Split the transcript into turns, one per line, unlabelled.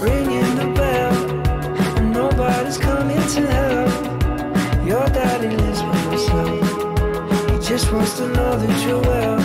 ringing the bell, and nobody's coming to help. Your daddy lives by himself. He just wants to know that you're well.